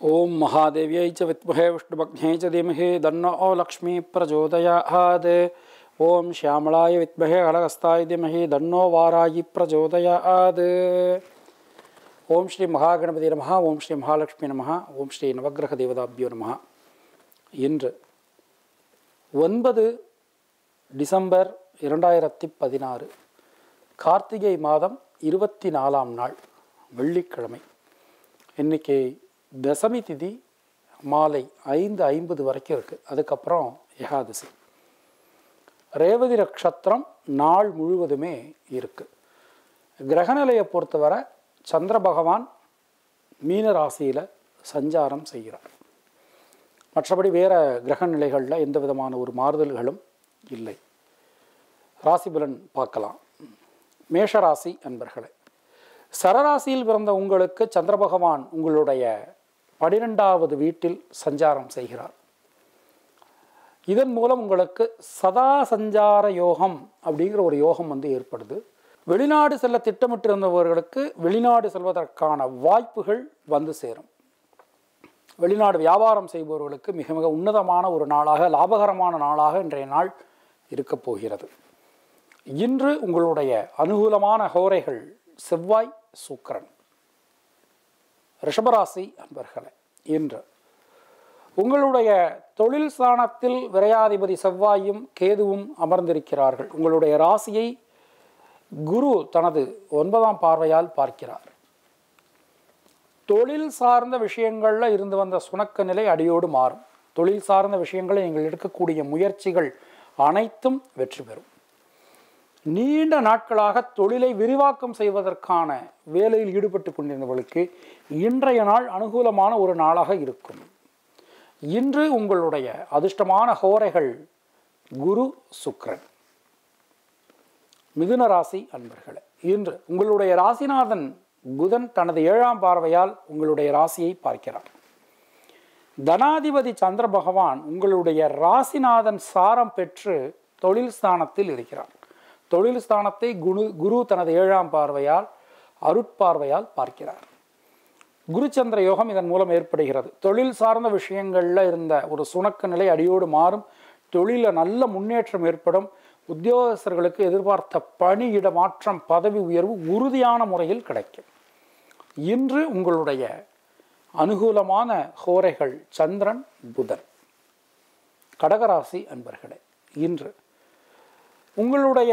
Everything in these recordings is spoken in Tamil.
ஓம் மகாதேவியை ச வித்மகே விஷ்ணுபக்ஞை ச தீமஹே தன்னோ ஓ லக்ஷ்மி பிரச்சோதயாத் ஓம் ஷியாமளாய வித்மகே கடகஸ்தாய தீமஹி தன்னோ வாராயி பிரச்சோதயாத் ஓம் ஸ்ரீ மகாகணபதி நமஹா ஓம் ஸ்ரீ மகாலட்சுமி நம ஓம் ஸ்ரீ நவகிரக தேவதாபியோ நமஹா இன்று ஒன்பது டிசம்பர் இரண்டாயிரத்தி பதினாறு கார்த்திகை மாதம் இருபத்தி நாலாம் நாள் வெள்ளிக்கிழமை. இன்றைக்கி தசமி திதி மாலை ஐந்து ஐம்பது வரைக்கும் இருக்குது அதுக்கப்புறம் ஏகாதசி. ரேவதி நட்சத்திரம் நாள் முழுவதுமே இருக்குது கிரகநிலையை பொறுத்தவரை சந்திர பகவான் மீன ராசியில் சஞ்சாரம் செய்கிறார். மற்றபடி வேறு கிரக நிலைகளில் எந்த விதமான ஒரு மாறுதல்களும் இல்லை. ராசிபலன் பார்க்கலாம். மேஷராசி அன்பர்களே சரராசியில் பிறந்த உங்களுக்கு சந்திர பகவான் உங்களுடைய பனிரெண்டாவது வீட்டில் சஞ்சாரம் செய்கிறார். இதன் மூலம் உங்களுக்கு சதா சஞ்சார யோகம் அப்படிங்கிற ஒரு யோகம் வந்து ஏற்படுது. வெளிநாடு செல்ல திட்டமிட்டிருந்தவர்களுக்கு வெளிநாடு செல்வதற்கான வாய்ப்புகள் வந்து சேரும். வெளிநாடு வியாபாரம் செய்பவர்களுக்கு மிக மிக உன்னதமான ஒரு நாளாக லாபகரமான நாளாக இன்றைய நாள் இருக்கப் போகிறது. இன்று உங்களுடைய அனுகூலமான ஹோரைகள் செவ்வாய் சுக்கரன். ரிஷபராசி அன்பர்களே இன்று உங்களுடைய தொழில் ஸ்தானத்தில் விரையாதிபதி செவ்வாயும் கேதுவும் அமர்ந்திருக்கிறார்கள். உங்களுடைய ராசியை குரு தனது ஒன்பதாம் பார்வையால் பார்க்கிறார். தொழில் சார்ந்த விஷயங்களில் இருந்து வந்த சுணக்க நிலை அடியோடு மாறும். தொழில் சார்ந்த விஷயங்களை நீங்கள் எடுக்கக்கூடிய முயற்சிகள் அனைத்தும் வெற்றி பெறும். நீண்ட நாட்களாக தொழிலை விரிவாக்கம் செய்வதற்கான வேலையில் ஈடுபட்டு கொண்டிருந்தவர்களுக்கு இன்றைய நாள் அனுகூலமான ஒரு நாளாக இருக்கும். இன்று உங்களுடைய அதிர்ஷ்டமான ஹோரைகள் குரு சுக்ரன். மிதுன ராசி அன்பர்களே இன்று உங்களுடைய ராசிநாதன் புதன் தனது ஏழாம் பார்வையால் உங்களுடைய ராசியை பார்க்கிறார். தனாதிபதி சந்திர பகவான் உங்களுடைய ராசிநாதன் சாரம் பெற்று தொழில் ஸ்தானத்தில் இருக்கிறார். தொழில் ஸ்தானத்தை குரு குரு தனது ஏழாம் பார்வையால் அருட்பார்வையால் பார்க்கிறார். குருச்சந்திர யோகம் இதன் மூலம் ஏற்படுகிறது. தொழில் சார்ந்த விஷயங்களில் இருந்த ஒரு சுணக்க நிலை அடியோடு மாறும். தொழிலில் நல்ல முன்னேற்றம் ஏற்படும். உத்தியோகஸ்தர்களுக்கு எதிர்பார்த்த பணியிட மாற்றம் பதவி உயர்வு உறுதியான முறையில் கிடைக்கும். இன்று உங்களுடைய அனுகூலமான ஹோரைகள் சந்திரன் புதன். கடகராசி அன்பர்களே இன்று உங்களுடைய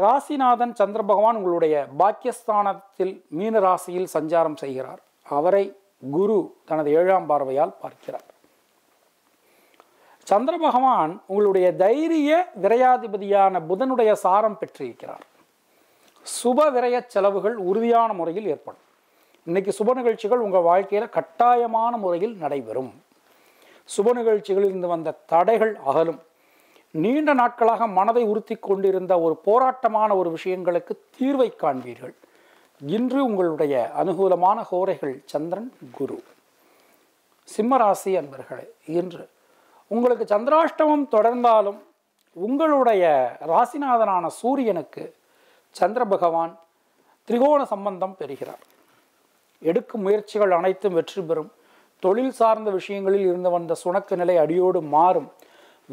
ராசிநாதன் சந்திர பகவான் உங்களுடைய பாக்கியஸ்தானத்தில் மீன ராசியில் சஞ்சாரம் செய்கிறார். அவரை குரு தனது ஏழாம் பார்வையால் பார்க்கிறார். சந்திர பகவான் உங்களுடைய தைரிய விரையாதிபதியான புதனுடைய சாரம் பெற்றிருக்கிறார். சுப விரய செலவுகள் உறுதியான முறையில் ஏற்படும். இன்னைக்கு சுப நிகழ்ச்சிகள் உங்கள் வாழ்க்கையில் கட்டாயமான முறையில் நடைபெறும். சுப நிகழ்ச்சிகளில் இருந்து வந்த தடைகள் அகலும். நீண்ட நாட்களாக மனதை உறுத்தி கொண்டிருந்த ஒரு போராட்டமான ஒரு விஷயங்களுக்கு தீர்வை காண்பீர்கள். இன்று உங்களுடைய அனுகூலமான கோரைகள் சந்திரன் குரு. சிம்மராசி அன்பர்களே இன்று உங்களுக்கு சந்திராஷ்டமம் தொடர்ந்தாலும் உங்களுடைய ராசிநாதனான சூரியனுக்கு சந்திர பகவான் திரிகோண சம்பந்தம் பெறுகிறார். எடுக்கும் முயற்சிகள் அனைத்தும் வெற்றி பெறும். தொழில் சார்ந்த விஷயங்களில் இருந்து வந்த சுணக்க நிலை அடியோடு மாறும்.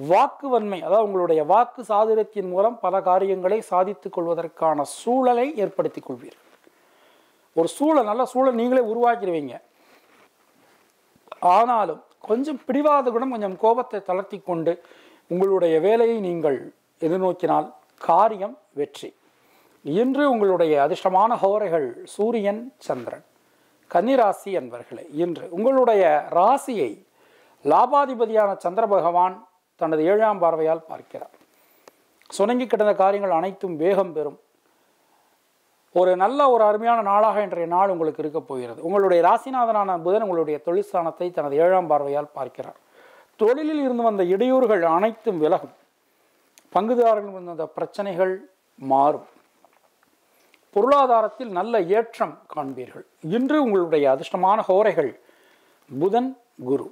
வாக்கு வன்மை அதாவது உங்களுடைய வாக்கு சாதுரத்தின் மூலம் பல காரியங்களை சாதித்துக் கொள்வதற்கான சூழலை ஏற்படுத்திக் கொள்வீர்கள். ஒரு சூழல் நல்ல சூழல் நீங்களே உருவாக்கிடுவீங்க ஆனாலும் கொஞ்சம் பிடிவாத குணம் கொஞ்சம் கோபத்தை தளர்த்தி கொண்டு உங்களுடைய வேலையை நீங்கள் எதிர்நோக்கினால் காரியம் வெற்றி. இன்று உங்களுடைய அதிர்ஷ்டமான ஹோரைகள் சூரியன் சந்திரன் கன்னிராசி என்பர்களே இன்று உங்களுடைய ராசியை லாபாதிபதியான சந்திர பகவான் தனது ஏழாம் பார்வையால் பார்க்கிறார். சுணங்கி கிடந்த காரியங்கள் அனைத்தும் வேகம் பெறும். ஒரு நல்ல ஒரு அருமையான நாளாக இன்றைய நாள் உங்களுக்கு இருக்க போகிறது. உங்களுடைய ராசிநாதனான புதன் உங்களுடைய தொழிற்சானத்தை தனது ஏழாம் பார்வையால் பார்க்கிறார். தொழிலில் இருந்து வந்த இடையூறுகள் அனைத்தும் விலகும். பங்குதாரர்கள் வந்த பிரச்சனைகள் மாறும். பொருளாதாரத்தில் நல்ல ஏற்றம் காண்பீர்கள். இன்று உங்களுடைய அதிர்ஷ்டமான ஹோரைகள் புதன் குரு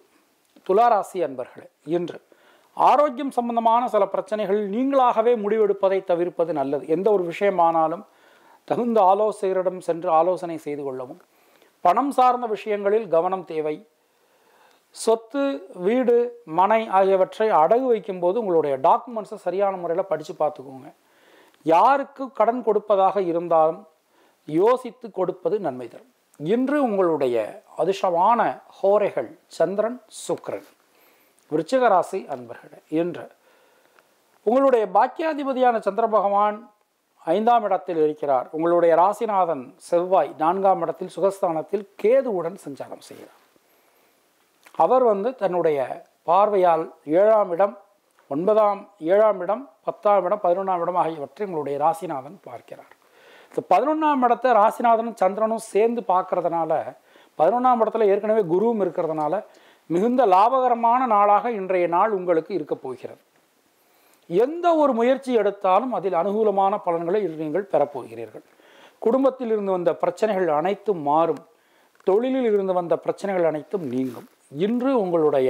துளாராசி அன்பர்களே இன்று. ஆரோக்கியம் சம்பந்தமான சில பிரச்சனைகள் நீங்களாகவே முடிவெடுப்பதை தவிர்ப்பது நல்லது. எந்த ஒரு விஷயமானாலும் தகுந்த ஆலோசகரிடம் சென்று ஆலோசனை செய்து கொள்ளவும். பணம் சார்ந்த விஷயங்களில் கவனம் தேவை. சொத்து வீடு மனை ஆகியவற்றை அடகு வைக்கும்போது உங்களுடைய டாக்குமெண்ட்ஸை சரியான முறையில் படித்து பார்த்துக்கோங்க. யாருக்கு கடன் கொடுப்பதாக இருந்தாலும் யோசித்து கொடுப்பது நன்மை தரும். இன்று உங்களுடைய அதிர்ஷ்டமான ஹோரைகள் சந்திரன் சுக்ரன் விருச்சிகராசி அன்பர்களே இன்று உங்களுடைய பாக்கியாதிபதியான சந்திர பகவான் ஐந்தாம் இடத்தில் இருக்கிறார். உங்களுடைய ராசிநாதன் செவ்வாய் நான்காம் இடத்தில் சுகஸ்தானத்தில் கேதுவுடன் சஞ்சாரம் செய்கிறார். அவர் வந்து தன்னுடைய பார்வையால் ஏழாம் இடம் ஒன்பதாம் ஏழாம் இடம் பத்தாம் இடம் பதினொன்றாம் இடம் ஆகியவற்றை உங்களுடைய ராசிநாதன் பார்க்கிறார். இந்த பதினொன்றாம் இடத்தை ராசிநாதனும் சந்திரனும் சேர்ந்து பார்க்கறதுனால பதினொன்றாம் இடத்துல ஏற்கனவே குருவும் இருக்கிறதுனால மிகுந்த லாபகரமான நாளாக இன்றைய நாள் உங்களுக்கு இருக்க போகிறது. எந்த ஒரு முயற்சி எடுத்தாலும் அதில் அனுகூலமான பலன்களை நீங்கள் பெறப்போகிறீர்கள் குடும்பத்தில் இருந்து வந்த பிரச்சனைகள் அனைத்தும் மாறும். தொழிலில் இருந்து வந்த பிரச்சனைகள் அனைத்தும் நீங்கும். இன்று உங்களுடைய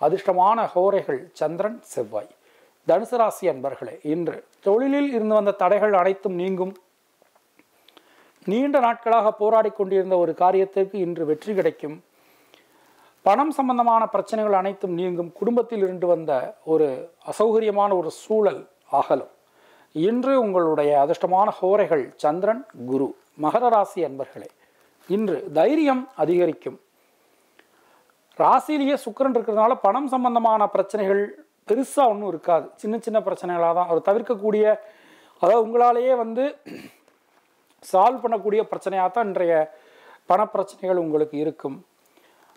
அதிர்ஷ்டமான ஹோரைகள் சந்திரன் செவ்வாய். தனுசு ராசி அன்பர்களே இன்று தொழிலில் இருந்து வந்த தடைகள் அனைத்தும் நீங்கும். நீண்ட நாட்களாக போராடி கொண்டிருந்த ஒரு காரியத்திற்கு இன்று வெற்றி கிடைக்கும். பணம் சம்பந்தமான பிரச்சனைகள் அனைத்தும் நீங்கும் குடும்பத்தில் இருந்து வந்த ஒரு அசௌகரியமான ஒரு சூழல் அகலும் இன்று உங்களுடைய அதிர்ஷ்டமான ஹோரைகள் சந்திரன் குரு மகர ராசி அன்பர்களே இன்று தைரியம் அதிகரிக்கும். ராசியிலேயே சுக்கிரன் இருக்கிறதுனால பணம் சம்பந்தமான பிரச்சனைகள் பெருசாக ஒன்றும் இருக்காது. சின்ன சின்ன பிரச்சனைகளாக தான் ஒரு தவிர்க்கக்கூடிய அதாவது உங்களாலேயே வந்து சால்வ் பண்ணக்கூடிய பிரச்சனையாக தான் இன்றைய பணப்பிரச்சனைகள் உங்களுக்கு இருக்கும்.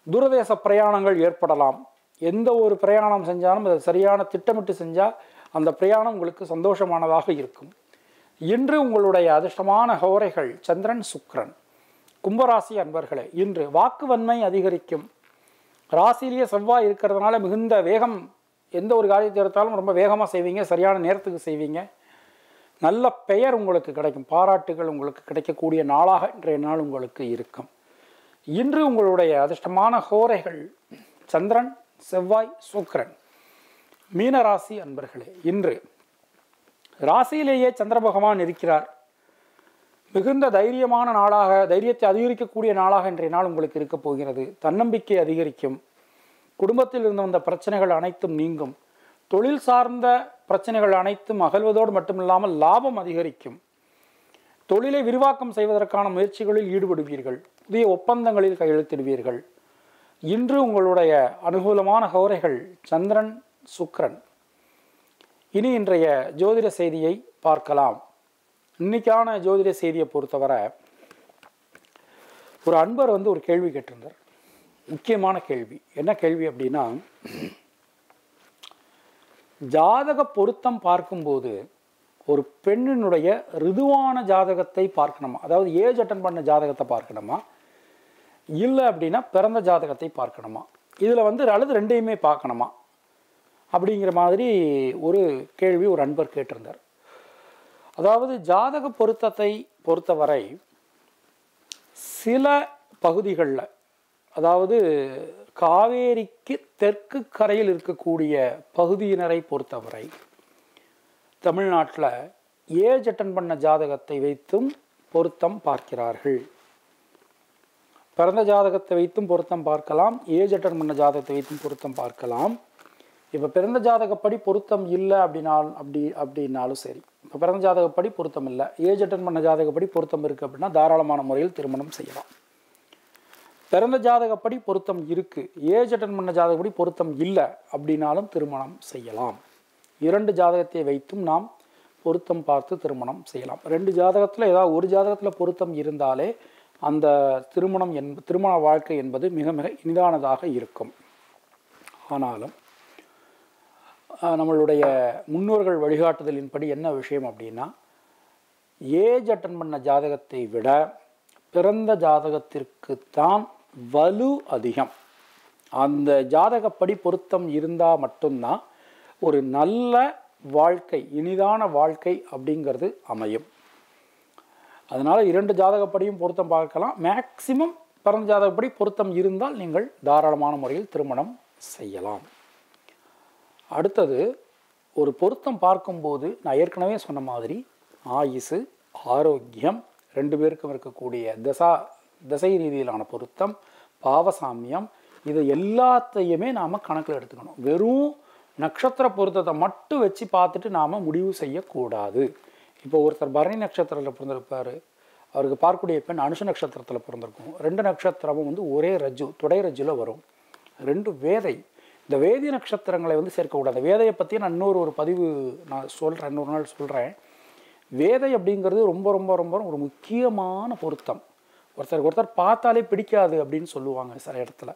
தூரதேச பிரயாணங்கள் ஏற்படலாம். எந்த ஒரு பிரயாணம் செஞ்சாலும் அதை சரியான திட்டமிட்டு செஞ்சால் அந்த பிரயாணம் உங்களுக்கு சந்தோஷமானதாக இருக்கும். இன்று உங்களுடைய அதிர்ஷ்டமான ஹோரைகள் சந்திரன் சுக்ரன் கும்பராசி அன்பர்களே இன்று வாக்குவன்மை அதிகரிக்கும். ராசியிலேயே செவ்வாய் இருக்கிறதுனால மிகுந்த வேகம் எந்த ஒரு காரியத்தை எடுத்தாலும் ரொம்ப வேகமாக செய்வீங்க சரியான நேரத்துக்கு செய்வீங்க. நல்ல பெயர் உங்களுக்கு கிடைக்கும். பாராட்டுகள் உங்களுக்கு கிடைக்கக்கூடிய நாளாக இன்றைய நாள் உங்களுக்கு இருக்கும். இன்று உங்களுடைய அதிர்ஷ்டமான ஹோரைகள் சந்திரன் செவ்வாய் சுக்கரன் மீன ராசி அன்பர்களே இன்று ராசியிலேயே சந்திர பகவான் இருக்கிறார். மிகுந்த தைரியமான நாளாக தைரியத்தை அதிகரிக்கக்கூடிய நாளாக இன்றைய நாள் உங்களுக்கு இருக்க போகிறது. தன்னம்பிக்கை அதிகரிக்கும். குடும்பத்தில் இருந்து வந்த பிரச்சனைகள் அனைத்தும் நீங்கும். தொழில் சார்ந்த பிரச்சனைகள் அனைத்தும் அகழ்வதோடு மட்டுமில்லாமல் லாபம் அதிகரிக்கும். தொழிலை விரிவாக்கம் செய்வதற்கான முயற்சிகளில் ஈடுபடுவீர்கள். புதிய ஒப்பந்தங்களில் கையெழுத்திடுவீர்கள். இன்று உங்களுடைய அனுகூலமான கௌரைகள் சந்திரன் சுக்ரன் இனி இன்றைய ஜோதிட செய்தியை பார்க்கலாம். இன்னைக்கான ஜோதிட செய்தியை பொறுத்தவரை ஒரு அன்பர் வந்து ஒரு கேள்வி கேட்டிருந்தார். முக்கியமான கேள்வி. என்ன கேள்வி அப்படின்னா ஜாதக பொருத்தம் பார்க்கும்போது ஒரு பெண்ணினுடைய ரிதுவான ஜாதகத்தை பார்க்கணுமா? அதாவது ஏஜ் அட்டன் பண்ண ஜாதகத்தை பார்க்கணுமா? இல்லை அப்படின்னா பிறந்த ஜாதகத்தை பார்க்கணுமா? இதில் வந்து அல்லது ரெண்டையுமே பார்க்கணுமா? அப்படிங்கிற மாதிரி ஒரு கேள்வி ஒரு அன்பர் கேட்டிருந்தார். அதாவது ஜாதக பொருத்தத்தை பொறுத்தவரை சில பகுதிகளில் அதாவது காவேரிக்கு தெற்கு கரையில் இருக்கக்கூடிய பகுதியினரை பொறுத்தவரை தமிழ்நாட்டில் ஏஜ் அட்டன் பண்ண ஜாதகத்தை வைத்தும் பொருத்தம் பார்க்கிறார்கள். பிறந்த ஜாதகத்தை வைத்தும் பொருத்தம் பார்க்கலாம். ஏஜ் அட்டன் பண்ண ஜாதகத்தை வைத்தும் பொருத்தம் பார்க்கலாம். இப்போ பிறந்த ஜாதகப்படி பொருத்தம் இல்லை அப்படின்னாலும் அப்படி அப்படின்னாலும் சரி. இப்போ பிறந்த ஜாதகப்படி பொருத்தம் இல்லை. ஏஜ் அட்டன் பண்ண ஜாதகப்படி பொருத்தம் இருக்குது அப்படின்னா தாராளமான முறையில் திருமணம் செய்யலாம். பிறந்த ஜாதகப்படி பொருத்தம் இருக்குது. ஏஜ் அட்டன் பண்ண ஜாதகப்படி பொருத்தம் இல்லை அப்படின்னாலும் திருமணம் செய்யலாம். இரண்டு ஜாதகத்தை வைத்தும் நாம் பொருத்தம் பார்த்து திருமணம் செய்யலாம். ரெண்டு ஜாதகத்தில் ஏதாவது ஒரு ஜாதகத்தில் பொருத்தம் இருந்தாலே அந்த திருமணம் என்ப திருமண வாழ்க்கை என்பது மிக மிக இனிதானதாக இருக்கும். ஆனாலும் நம்மளுடைய முன்னோர்கள் வழிகாட்டுதலின்படி என்ன விஷயம் அப்படின்னா ஏஜ் அட்டன் பண்ண ஜாதகத்தை விட பிறந்த ஜாதகத்திற்கு தான் வலு அதிகம். அந்த ஜாதகப்படி பொருத்தம் இருந்தால் மட்டும்தான் ஒரு நல்ல வாழ்க்கை இனிதான வாழ்க்கை அப்படிங்கிறது அமையும். அதனால் இரண்டு ஜாதகப்படியும் பொருத்தம் பார்க்கலாம். மேக்சிமம் பிறந்த ஜாதகப்படி பொருத்தம் இருந்தால் நீங்கள் தாராளமான முறையில் திருமணம் செய்யலாம். அடுத்தது ஒரு பொருத்தம் பார்க்கும்போது நான் ஏற்கனவே சொன்ன மாதிரி ஆயுசு ஆரோக்கியம் ரெண்டு பேருக்கும் இருக்கக்கூடிய தசா திசை ரீதியிலான பொருத்தம் பாவசாமியம் இது எல்லாத்தையுமே நாம் கணக்கில் எடுத்துக்கணும். வெறும் நட்சத்திர பொருத்தத்தை மட்டும் வச்சு பார்த்துட்டு நாம் முடிவு செய்யக்கூடாது. இப்போ ஒருத்தர் பரணி நட்சத்திரத்தில் பிறந்திருப்பார். அவருக்கு பார்க்கக்கூடிய பெண் அனுஷ நட்சத்திரத்தில் பிறந்திருக்கும். ரெண்டு நட்சத்திரமும் வந்து ஒரே ரஜ்ஜு துடை ரஜ்ஜுல வரும். ரெண்டு வேதை. இந்த வேதி நட்சத்திரங்களை வந்து சேர்க்கக்கூடாது. வேதையை பற்றி நான் இன்னொரு ஒரு பதிவு நான் சொல்கிறேன் இன்னொரு நாள் சொல்கிறேன் வேதை அப்படிங்கிறது ரொம்ப ரொம்ப ரொம்ப ஒரு முக்கியமான பொருத்தம். ஒருத்தருக்கு ஒருத்தர் பார்த்தாலே பிடிக்காது அப்படின்னு சொல்லுவாங்க சில இடத்துல.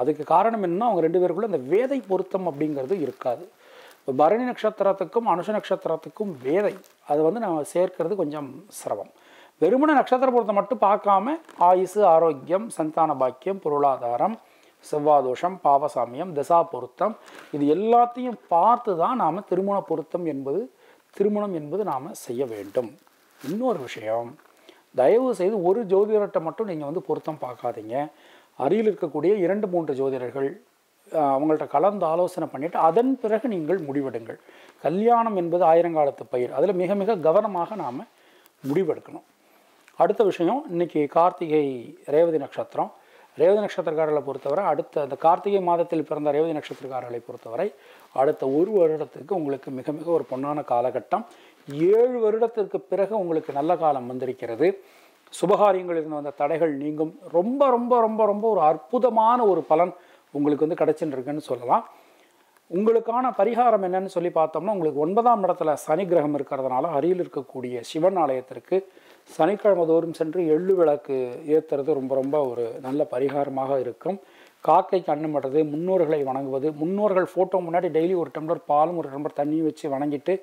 அதுக்கு காரணம் என்னன்னா அவங்க ரெண்டு பேருக்குள்ள இந்த வேதை பொருத்தம் அப்படிங்கிறது இருக்காது. இப்போ பரணி நட்சத்திரத்துக்கும் அனுஷ நட்சத்திரத்துக்கும் வேதை அது வந்து நம்ம சேர்க்கிறது கொஞ்சம் சிரமம். வெறுமன நட்சத்திர பொருத்தம் மட்டும் பார்க்காம ஆயுசு ஆரோக்கியம் சந்தான பாக்கியம் பொருளாதாரம் செவ்வாதோஷம் பாவசாமியம் தசா பொருத்தம் இது எல்லாத்தையும் பார்த்து தான் நாம் திருமண பொருத்தம் என்பது திருமணம் என்பது நாம் செய்ய வேண்டும். இன்னொரு விஷயம் தயவு செய்து ஒரு ஜோதிடர்கிட்ட மட்டும் நீங்கள் வந்து பொருத்தம் பார்க்காதீங்க. அருகில் இருக்கக்கூடிய இரண்டு மூன்று ஜோதிடர்கள் அவங்கள்ட்ட கலந்து ஆலோசனை பண்ணிட்டு அதன் பிறகு நீங்கள் முடிவெடுங்கள். கல்யாணம் என்பது ஆயிரங்காலத்து பயிர். அதில் மிக மிக கவனமாக நாம் முடிவெடுக்கணும். அடுத்த விஷயம் இன்னைக்கு கார்த்திகை ரேவதி நட்சத்திரம். ரேவதி நட்சத்திரக்காரர்களை பொறுத்தவரை அடுத்த அந்த கார்த்திகை மாதத்தில் பிறந்த ரேவதி நட்சத்திரக்காரர்களை பொறுத்தவரை அடுத்த ஒரு வருடத்துக்கு உங்களுக்கு மிக மிக ஒரு பொன்னான காலகட்டம். ஏழு வருடத்திற்கு பிறகு உங்களுக்கு நல்ல காலம் வந்திருக்கிறது. சுபகாரியங்கள் இருந்து வந்த தடைகள் நீங்கும். ரொம்ப ரொம்ப ரொம்ப ரொம்ப ஒரு அற்புதமான ஒரு பலன் உங்களுக்கு வந்து கிடச்சின்னு இருக்குன்னு சொல்லலாம். உங்களுக்கான பரிகாரம் என்னன்னு சொல்லி பார்த்தோம்னா உங்களுக்கு ஒன்பதாம் இடத்துல சனி கிரகம் இருக்கிறதுனால அருகில் இருக்கக்கூடிய சிவன் ஆலயத்திற்கு சனிக்கிழமை தோறும் சென்று எள்ளு விளக்கு ஏற்றுறது ரொம்ப ரொம்ப ஒரு நல்ல பரிகாரமாக இருக்கும். காக்கைக்கு அன்னம் படுறது முன்னோர்களை வணங்குவது முன்னோர்கள் ஃபோட்டோ முன்னாடி டெய்லி ஒரு டம்ளர் பாலும் ஒரு டம்ளர் தண்ணியும் வச்சு வணங்கிட்டு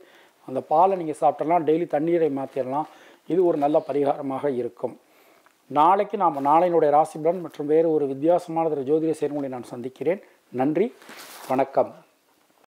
அந்த பாலை நீங்கள் சாப்பிட்டலாம் டெய்லி தண்ணீரை மாற்றிடலாம் இது ஒரு நல்ல பரிகாரமாக இருக்கும். நாளைக்கு நாம் நாளையினுடைய ராசி பலன் மற்றும் வேறு ஒரு வித்தியாசமான ஜோதிட செயல்முறை நான் சந்திக்கிறேன். நன்றி வணக்கம்.